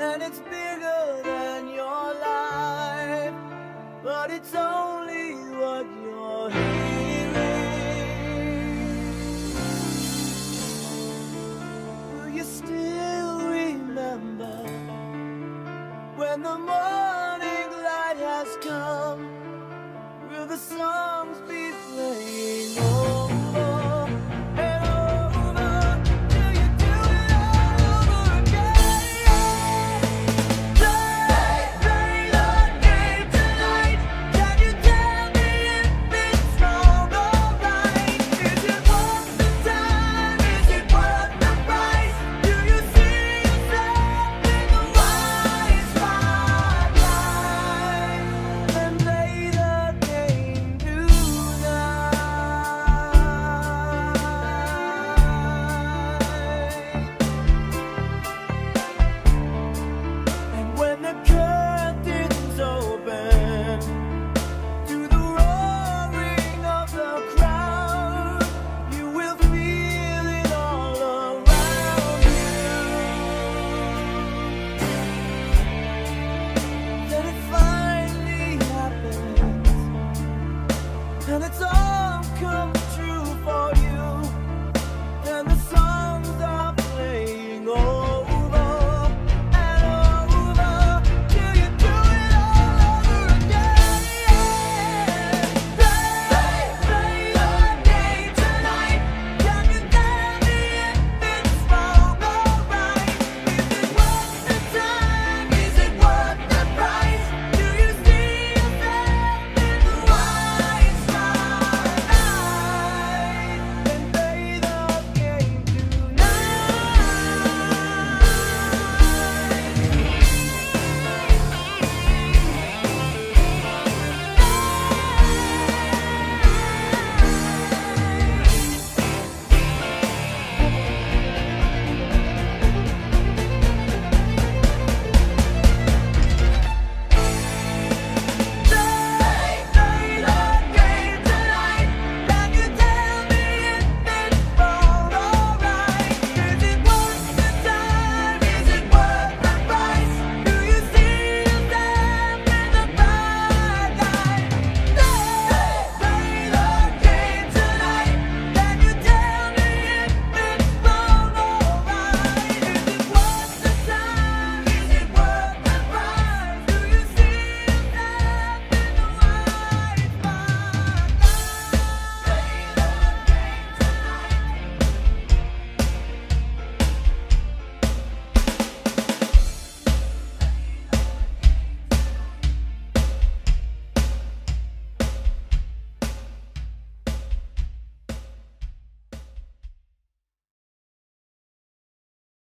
and it's bigger than your life, but it's only what you're hearing. Will you still remember when the morning light has come? Will the songs be playing